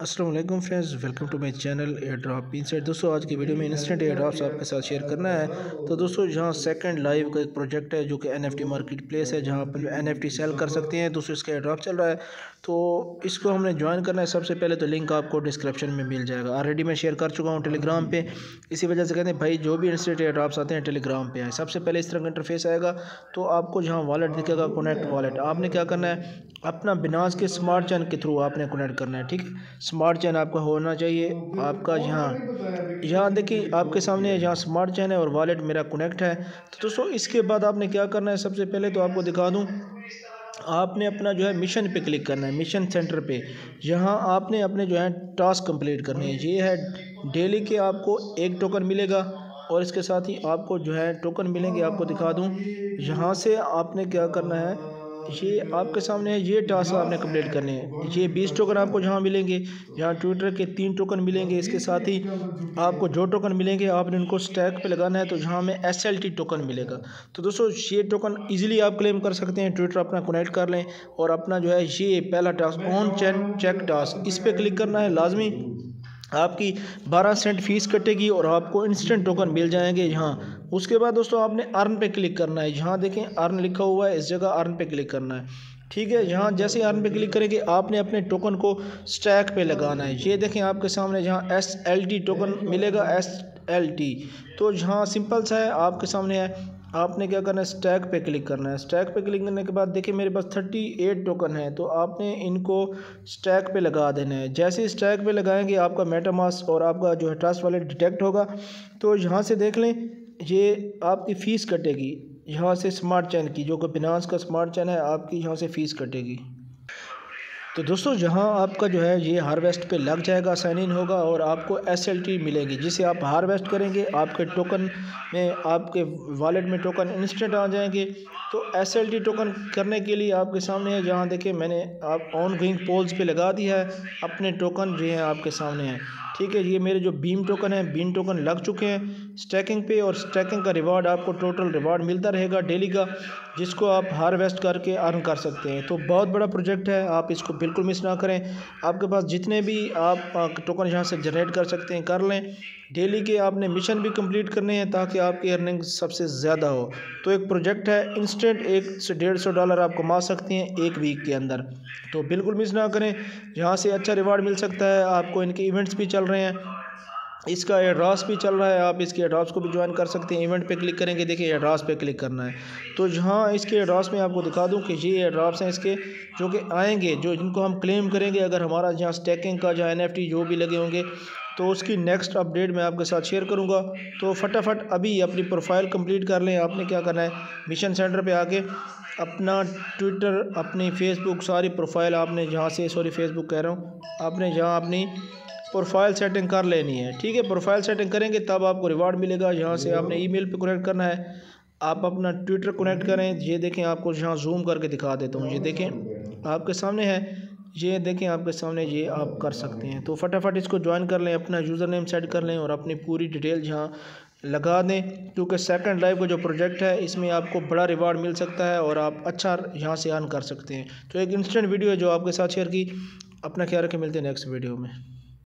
Aslam friends, welcome to my channel airdrop inside. दोस्तों, आज की वीडियो में इंस्टेंट एयर ड्रॉप्स आपके साथ शेयर करना है। तो दोस्तों, जहाँ सेकंड लाइव का एक प्रोजेक्ट है, जो कि एनएफटी मार्केट प्लेस है, जहाँ पर एनएफटी सेल कर सकते हैं। दोस्तों, इसका एयर ड्रॉप चल रहा है। तो इसको हमने ज्वाइन करना है सबसे पहले तो लिंक आपको डिस्क्रिप्शन में मिल जाएगा। ऑलरेडी मैं शेयर कर चुका हूँ टेलीग्राम पर इसी वजह से कहते हैं, भाई, जो भी इंस्टेंट एयर ड्रॉप्स आते हैं टेलीग्राम पर आए। सबसे पहले इस तरह का इंटरफेस आएगा। तो आपको जहाँ वॉलेट दिखेगा कनेक्ट वॉलेट आपने क्या करना है? अपना बिनाज के स्मार्ट चैन के थ्रू आपने कनेक्ट करना है, ठीक? है स्मार्ट चैन आपका होना चाहिए। आपका यहाँ यहाँ देखिए, आपके सामने जहाँ स्मार्ट चैन है और वॉलेट मेरा कनेक्ट है। तो दोस्तों, इसके बाद आपने क्या करना है? सबसे पहले तो आपको दिखा दूँ, आपने अपना जो है मिशन पे क्लिक करना है, मिशन सेंटर पे। यहाँ आपने अपने जो है टास्क कंप्लीट करने हैं। ये है डेली के आपको एक टोकन मिलेगा और इसके साथ ही आपको जो है टोकन मिलेंगे, आपको दिखा दूँ। यहाँ से आपने क्या करना है? ये आपके सामने है, ये टास्क आपने कंप्लीट करने हैं। ये बीस टोकन आपको जहाँ मिलेंगे जहाँ ट्विटर के तीन टोकन मिलेंगे, इसके साथ ही आपको जो टोकन मिलेंगे, आपने उनको स्टैक पे लगाना है तो जहाँ में एस टोकन मिलेगा। तो दोस्तों, ये टोकन ईजिली आप क्लेम कर सकते हैं ट्विटर अपना कनेक्ट कर लें, और अपना जो है, ये पहला task on chain check task इस पर क्लिक करना है, लाजमी। आपकी बारह सेंट फ़ीस कटेगी, और आपको इंस्टेंट टोकन मिल जाएँगे, यहाँ उसके बाद दोस्तों आपने अर्न पे क्लिक करना है। यहाँ देखें, अर्न लिखा हुआ है, इस जगह अर्न पे क्लिक करना है। ठीक है, यहाँ जैसे अर्न पे क्लिक करेंगे, आपने अपने टोकन को स्टैक पे लगाना है। ये देखें आपके सामने जहाँ एस एल टी टोकन मिलेगा एस एल टी तो यहाँ सिंपल सा है, आपके सामने है। आपने क्या करना है, स्टैक पे क्लिक करना है। स्टैक पे क्लिक करने के बाद देखिए, मेरे पास थर्टी एट टोकन है तो आपने इनको स्टैक पे लगा देना है। जैसे स्टैक पे लगाएँगे, आपका मेटामास और आपका जो है ट्रस्ट वाले डिटेक्ट होगा। तो यहाँ से देख लें ये आपकी फ़ीस कटेगी। यहाँ से स्मार्ट चैन की, जो कि बिनास का स्मार्ट चैन है, आपकी यहाँ से फ़ीस कटेगी। तो दोस्तों जहाँ आपका जो है, ये हार्वेस्ट पे लग जाएगा, साइन इन होगा और आपको एस एल टी मिलेगी, जिसे आप हार्वेस्ट करेंगे, आपके टोकन में, आपके वॉलेट में टोकन इंस्टेंट आ जाएँगे। तो एस एल टी टोकन करने के लिए आपके सामने है, जहाँ देखें मैंने आप ऑन गोइंग पोल्स पे लगा दिया है, अपने टोकन जो है आपके सामने हैं। ठीक है, ये मेरे जो बीम टोकन है बीम टोकन लग चुके हैं। स्टैकिंग पे और स्टैकिंग का रिवॉर्ड आपको टोटल रिवॉर्ड मिलता रहेगा डेली का, जिसको आप हारवेस्ट करके अर्न कर सकते हैं। तो बहुत बड़ा प्रोजेक्ट है, आप इसको बिल्कुल मिस ना करें। आपके पास जितने भी आप टोकन यहाँ से जनरेट कर सकते हैं, कर लें। डेली के आपने मिशन भी कंप्लीट करने हैं ताकि आपकी अर्निंग सबसे ज़्यादा हो। तो एक प्रोजेक्ट है, इंस्टेंट एक से डेढ़ सौ डॉलर आप कमा सकते हैं एक वीक के अंदर। तो बिल्कुल मिस ना करें यहाँ से अच्छा रिवार्ड मिल सकता है, आपको इनके इवेंट्स भी चल रहे हैं, इसका एड्रास भी चल रहा है, आप इसके एड्रास को भी ज्वाइन कर सकते हैं, इवेंट पे क्लिक करेंगे, देखिए एड्रास पे क्लिक करना है। तो जहाँ इसके एड्रास में आपको दिखा दूँ कि ये एड्रास हैं इसके, जो कि आएँगे, जो जिनको हम क्लेम करेंगे, अगर हमारा जहाँ स्टैकिंग का, जहाँ एन जो भी लगे होंगे तो उसकी नेक्स्ट अपडेट मैं आपके साथ शेयर करूँगा। तो फटाफट अभी अपनी प्रोफ़ाइल कंप्लीट कर लें। आपने क्या करना है? मिशन सेंटर पे आके अपना ट्विटर अपनी फेसबुक सारी प्रोफ़ाइल आपने जहाँ से सॉरी फेसबुक कह रहा हूँ, आपने जहाँ अपनी प्रोफ़ाइल सेटिंग कर लेनी है। ठीक है प्रोफ़ाइल सेटिंग करेंगे, तब आपको रिवार्ड मिलेगा। यहाँ से आपने ईमेल पे कनेक्ट करना है, आप अपना ट्विटर कनेक्ट करें। ये देखें, आपको यहाँ जूम करके दिखा देता हूँ। ये देखें, आपके सामने है। ये देखें आपके सामने ये आप कर सकते हैं। तो फटाफट इसको ज्वाइन कर लें, अपना यूज़र नेम सेट कर लें और अपनी पूरी डिटेल यहाँ लगा दें। क्योंकि सेकंड लाइव का जो प्रोजेक्ट है, इसमें आपको बड़ा रिवार्ड मिल सकता है और आप अच्छा यहाँ से अर्न कर सकते हैं। तो एक इंस्टेंट वीडियो है जो आपके साथ शेयर की। अपना ख्याल रखें, मिलते हैं नेक्स्ट वीडियो में।